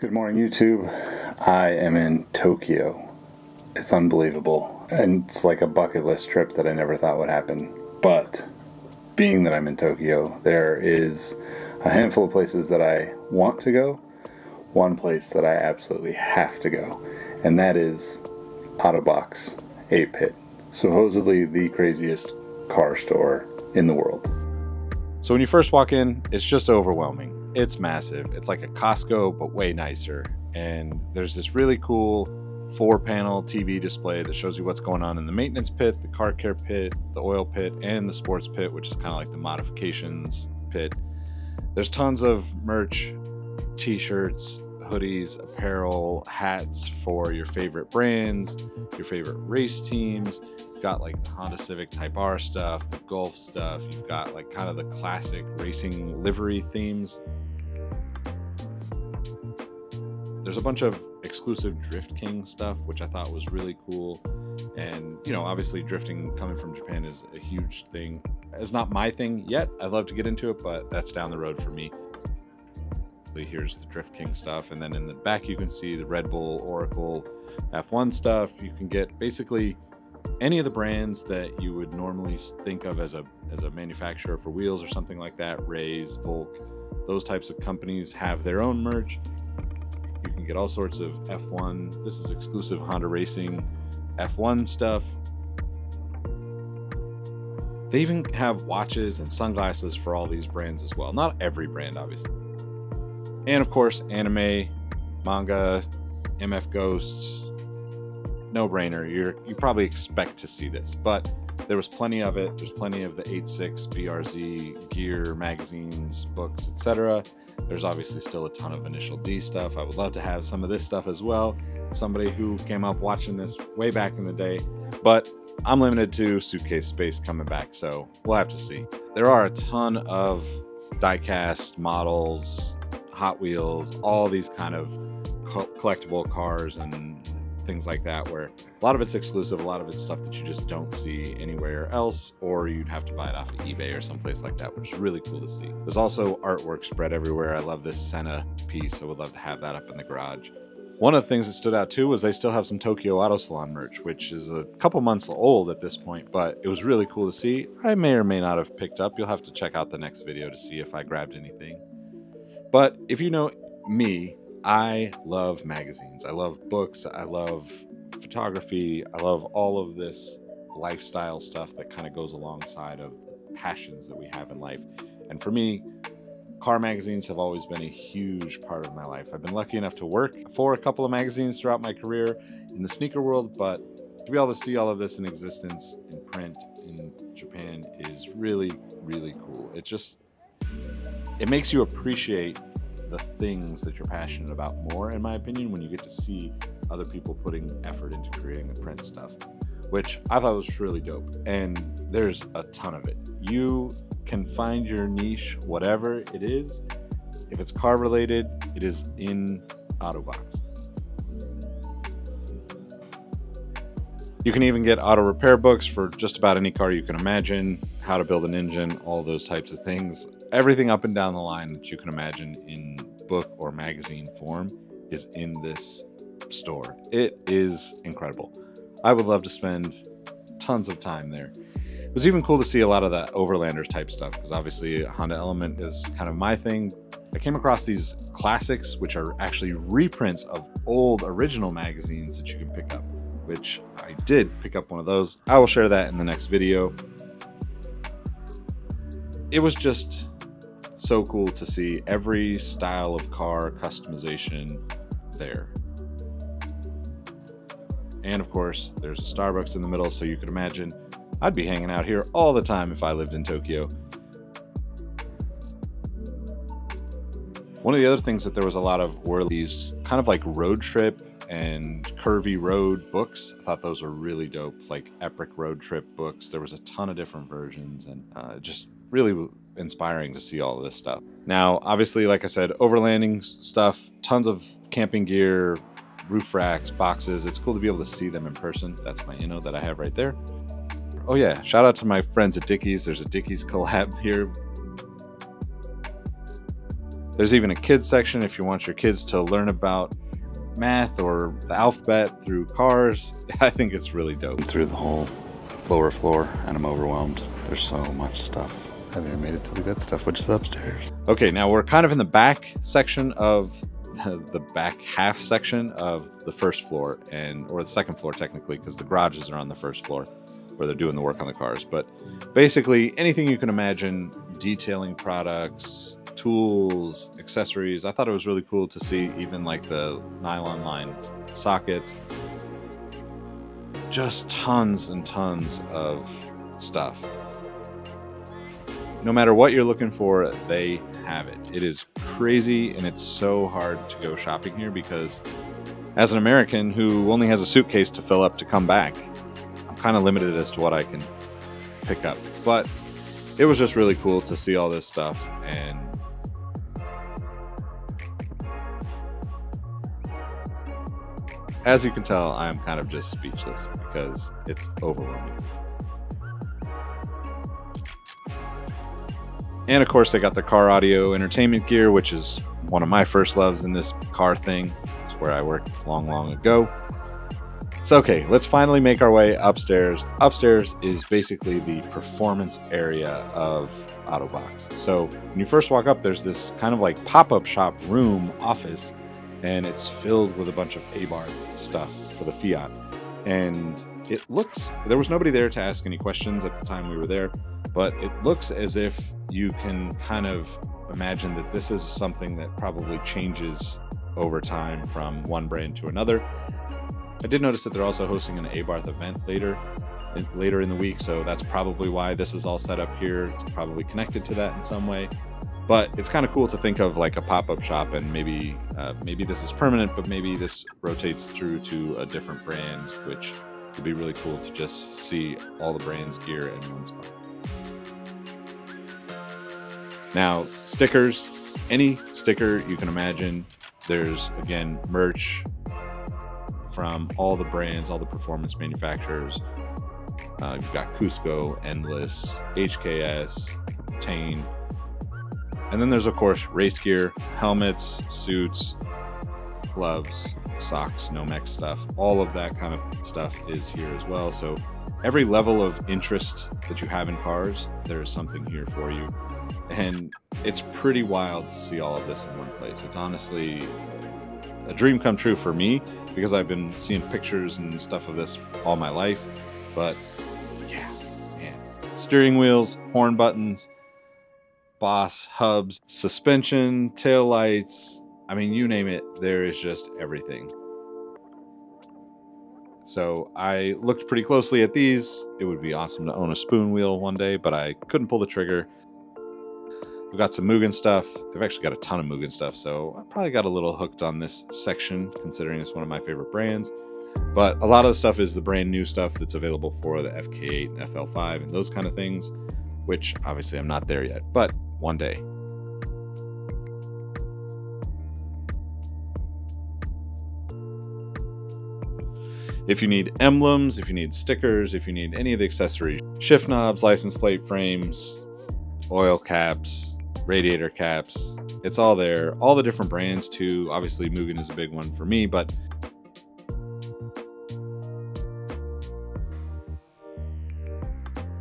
Good morning, YouTube. I am in Tokyo. It's unbelievable. And it's like a bucket list trip that I never thought would happen. But being that I'm in Tokyo, there is a handful of places that I want to go, one place that I absolutely have to go, and that is Autobacs 8 Pit. Supposedly the craziest car store in the world. So when you first walk in, it's just overwhelming. It's massive. It's like a Costco, but way nicer. And there's this really cool four panel TV display that shows you what's going on in the maintenance pit, the car care pit, the oil pit, and the sports pit, which is kind of like the modifications pit. There's tons of merch, t shirts, hoodies, apparel, hats for your favorite brands, your favorite race teams. You've got like the Honda Civic Type R stuff, the Golf stuff. You've got like kind of the classic racing livery themes there's a bunch of exclusive Drift King stuff, which I thought was really cool. And, you know, obviously drifting coming from Japan is a huge thing. It's not my thing yet. I'd love to get into it, but that's down the road for me. Here's the Drift King stuff. And then in the back, you can see the Red Bull Oracle F1 stuff. You can get basically any of the brands that you would normally think of as a, as a manufacturer for wheels or something like that. Rays, Volk, those types of companies have their own merch you can get all sorts of F1. This is exclusive Honda Racing F1 stuff. They even have watches and sunglasses for all these brands as well. Not every brand, obviously. And of course, anime, manga, MF Ghosts. No brainer. You're you probably expect to see this, but there was plenty of it. There's plenty of the 86 BRZ gear, magazines, books, etc. There's obviously still a ton of Initial D stuff. I would love to have some of this stuff as well. Somebody who came up watching this way back in the day, but I'm limited to suitcase space coming back, so we'll have to see. There are a ton of diecast models, Hot Wheels, all these kind of collectible cars and things like that, where a lot of it's exclusive, a lot of it's stuff that you just don't see anywhere else, or you'd have to buy it off of eBay or someplace like that, which is really cool to see. There's also artwork spread everywhere. I love this Senna piece. I would love to have that up in the garage. One of the things that stood out too was they still have some Tokyo Auto Salon merch, which is a couple months old at this point, but it was really cool to see. I may or may not have picked up. You'll have to check out the next video to see if I grabbed anything. But if you know me, I love magazines. I love books. I love photography. I love all of this lifestyle stuff that kind of goes alongside of the passions that we have in life. And for me, car magazines have always been a huge part of my life. I've been lucky enough to work for a couple of magazines throughout my career in the sneaker world, but to be able to see all of this in existence in print in Japan is really, really cool. It just it makes you appreciate the things that you're passionate about more, in my opinion, when you get to see other people putting effort into creating the print stuff, which I thought was really dope. And there's a ton of it. You can find your niche, whatever it is. If it's car related, it is in Autobacs. You can even get auto repair books for just about any car you can imagine, how to build an engine, all those types of things. Everything up and down the line that you can imagine in book or magazine form is in this store. It is incredible. I would love to spend tons of time there. It was even cool to see a lot of that Overlanders type stuff because obviously Honda Element is kind of my thing. I came across these classics, which are actually reprints of old original magazines that you can pick up which I did pick up one of those. I will share that in the next video. It was just so cool to see every style of car customization there. And of course, there's a Starbucks in the middle, so you could imagine I'd be hanging out here all the time if I lived in Tokyo. One of the other things that there was a lot of were these kind of like road trip and curvy road books. I thought those were really dope, like epic road trip books. There was a ton of different versions and uh, just really inspiring to see all this stuff. Now, obviously, like I said, overlanding stuff, tons of camping gear, roof racks, boxes. It's cool to be able to see them in person. That's my Inno that I have right there. Oh yeah, shout out to my friends at Dickies. There's a Dickies collab here There's even a kids section if you want your kids to learn about math or the alphabet through cars. I think it's really dope. Through the whole lower floor, and I'm overwhelmed. There's so much stuff. Haven't made it to the good stuff, which is upstairs. Okay, now we're kind of in the back section of the back half section of the first floor and or the second floor technically because the garages are on the first floor where they're doing the work on the cars. But basically anything you can imagine detailing products tools accessories i thought it was really cool to see even like the nylon lined sockets. Just tons and tons of stuff no matter what you're looking for they have it it is crazy and it's so hard to go shopping here because as an American who only has a suitcase to fill up to come back, I'm kind of limited as to what I can pick up. But it was just really cool to see all this stuff and as you can tell, I'm kind of just speechless because it's overwhelming. And of course, they got the car audio entertainment gear, which is one of my first loves in this car thing. It's where I worked long, long ago. So, okay, let's finally make our way upstairs. Upstairs is basically the performance area of Autobacs. So, when you first walk up, there's this kind of like pop up shop room office, and it's filled with a bunch of Abarth stuff for the Fiat. And it looks, there was nobody there to ask any questions at the time we were there, but it looks as if you can kind of imagine that this is something that probably changes over time from one brand to another. I did notice that they're also hosting an Abarth event later later in the week, so that's probably why this is all set up here. It's probably connected to that in some way. But it's kind of cool to think of like a pop-up shop, and maybe uh, maybe this is permanent, but maybe this rotates through to a different brand, which would be really cool to just see all the brand's gear in one spot. Now, stickers, any sticker you can imagine. There's again merch from all the brands, all the performance manufacturers. Uh, you've got Cusco, Endless, HKS, Tein. And then there's, of course, race gear, helmets, suits, gloves, socks, Nomex stuff. All of that kind of stuff is here as well. So every level of interest that you have in cars, there is something here for you and it's pretty wild to see all of this in one place. It's honestly a dream come true for me because I've been seeing pictures and stuff of this all my life. But yeah, man. Steering wheels, horn buttons, boss hubs, suspension, tail lights. I mean, you name it, there is just everything. So I looked pretty closely at these. It would be awesome to own a spoon wheel one day, but I couldn't pull the trigger. We've got some Mugen stuff. They've actually got a ton of Mugen stuff, so I probably got a little hooked on this section, considering it's one of my favorite brands. But a lot of the stuff is the brand new stuff that's available for the FK8 and FL5 and those kind of things, which obviously I'm not there yet, but one day. If you need emblems, if you need stickers, if you need any of the accessories, shift knobs, license plate frames, oil caps, radiator caps. It's all there. All the different brands too. Obviously, Mugen is a big one for me, but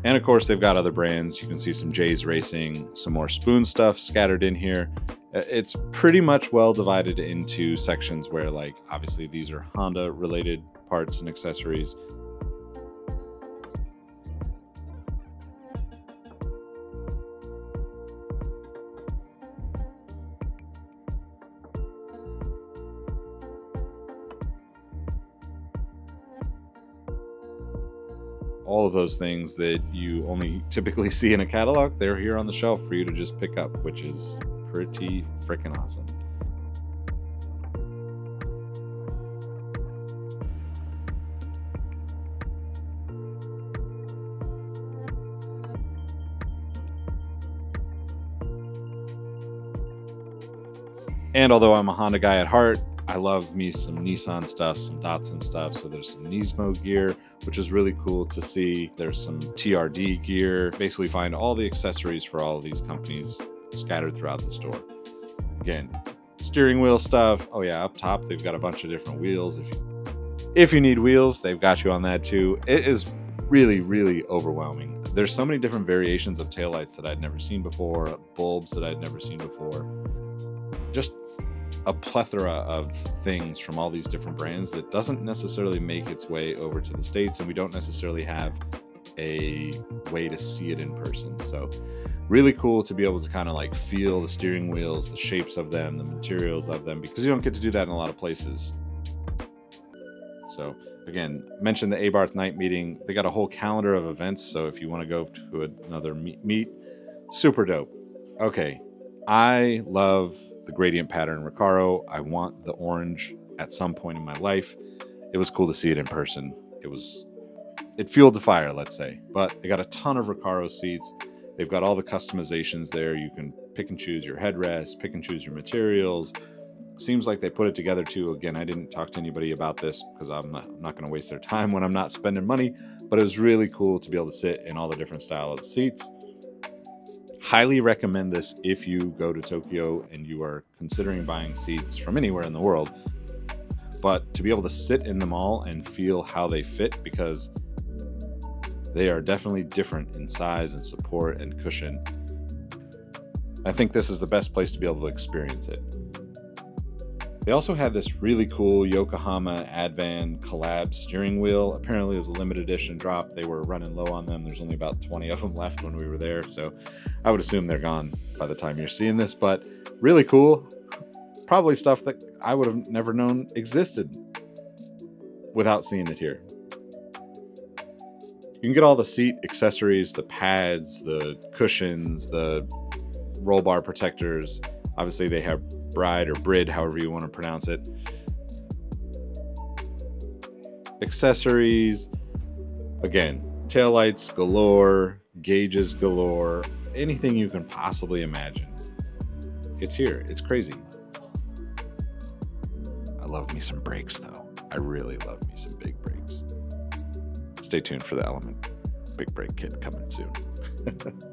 And of course, they've got other brands. You can see some J's Racing, some more spoon stuff scattered in here. Uh, it's pretty much well divided into sections where, like, obviously these are Honda related parts and accessories. Of those things that you only typically see in a catalog, they're here on the shelf for you to just pick up, which is pretty freaking awesome. And although I'm a Honda guy at heart, I love me some Nissan stuff, some Datsun stuff. So there's some Nismo gear, which is really cool to see. There's some TRD gear. Basically, find all the accessories for all of these companies scattered throughout the store. Again, steering wheel stuff. Oh yeah, up top they've got a bunch of different wheels. If you, if you need wheels, they've got you on that too. It is really, really overwhelming. There's so many different variations of taillights that I'd never seen before, bulbs that I'd never seen before. Just a plethora of things from all these different brands that doesn't necessarily make its way over to the States, and we don't necessarily have a way to see it in person. So, really cool to be able to kind of like feel the steering wheels, the shapes of them, the materials of them, because you don't get to do that in a lot of places. So, again, mentioned the Abarth night meeting. They got a whole calendar of events. So, if you want to go to another meet, super dope. Okay, I love the gradient pattern Recaro. I want the orange at some point in my life. It was cool to see it in person. It was it fueled the fire, let's say. But they got a ton of Recaro seats. They've got all the customizations there. You can pick and choose your headrest, pick and choose your materials. Seems like they put it together too. Again, I didn't talk to anybody about this because I'm not, not going to waste their time when I'm not spending money. But it was really cool to be able to sit in all the different style of seats. Highly recommend this if you go to Tokyo and you are considering buying seats from anywhere in the world. But to be able to sit in them all and feel how they fit because they are definitely different in size and support and cushion. I think this is the best place to be able to experience it. They also had this really cool Yokohama Advan collab steering wheel. Apparently, it was a limited edition drop. They were running low on them. There's only about 20 of them left when we were there, so I would assume they're gone by the time you're seeing this. But really cool. Probably stuff that I would have never known existed without seeing it here. You can get all the seat accessories, the pads, the cushions, the roll bar protectors. Obviously, they have bride or brid, however you want to pronounce it. Accessories, again, taillights galore, gauges galore, anything you can possibly imagine. It's here. It's crazy. I love me some brakes, though. I really love me some big brakes stay tuned for the Element Big Brake kit coming soon.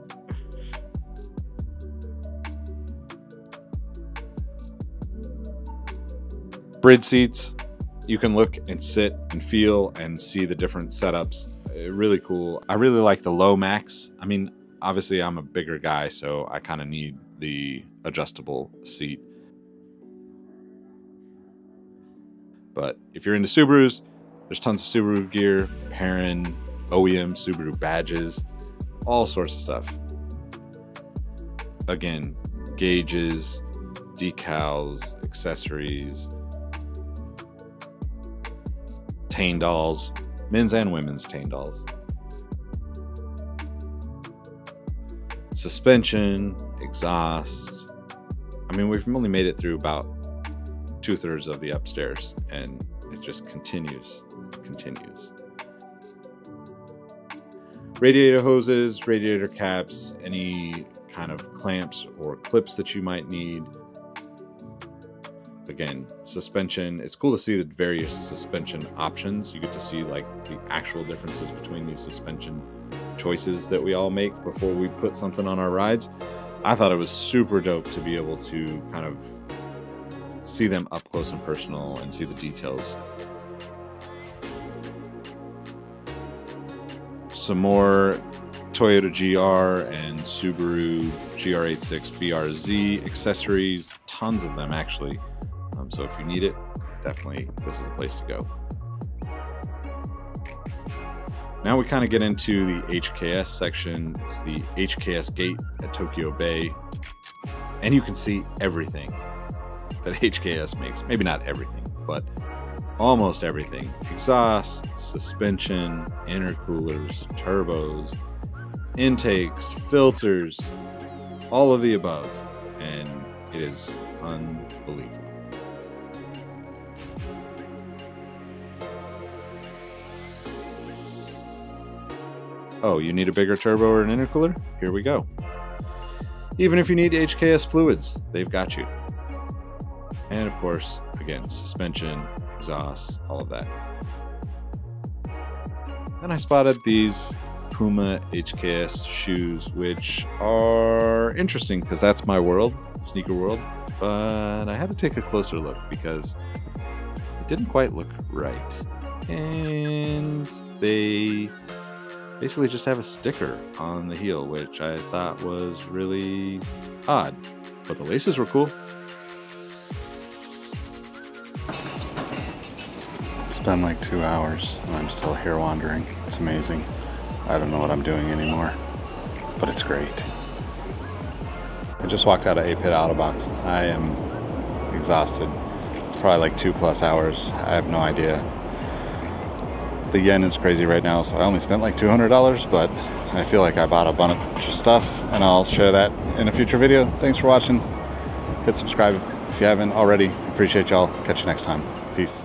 Brid seats, you can look and sit and feel and see the different setups. Uh, really cool. I really like the low max. I mean, obviously, I'm a bigger guy, so I kind of need the adjustable seat. But if you're into Subarus, there's tons of Subaru gear, Perrin, OEM, Subaru badges, all sorts of stuff. Again, gauges, decals, accessories, Tane dolls, men's and women's Tane dolls. Suspension, exhaust. I mean, we've only made it through about two thirds of the upstairs, and it just continues continues. Radiator hoses, radiator caps, any kind of clamps or clips that you might need. Again, suspension. It's cool to see the various suspension options. You get to see like the actual differences between these suspension choices that we all make before we put something on our rides. I thought it was super dope to be able to kind of see them up close and personal and see the details some more Toyota GR and Subaru GR86 BRZ accessories, tons of them actually. So if you need it, definitely this is the place to go. Now we kind of get into the HKS section. It's the HKS gate at Tokyo Bay. And you can see everything that HKS makes. Maybe not everything, but almost everything exhaust, suspension, intercoolers, turbos, intakes, filters, all of the above. And it is unbelievable. Oh, you need a bigger turbo or an intercooler? Here we go. Even if you need HKS fluids, they've got you. And of course, again, suspension, exhaust, all of that. Then I spotted these Puma HKS shoes, which are interesting because that's my world, sneaker world. but I had to take a closer look because it didn't quite look right. And they basically just have a sticker on the heel, which I thought was really odd. But the laces were cool. It's been like two hours and I'm still here wandering. It's amazing. I don't know what I'm doing anymore, but it's great. I just walked out of A Pit Autobacs. I am exhausted. It's probably like two plus hours. I have no idea. The yen is crazy right now, so I only spent like $200, but I feel like I bought a bunch of stuff and I'll share that in a future video. Thanks for watching. Hit subscribe if you haven't already. Appreciate y'all. Catch you next time. Peace.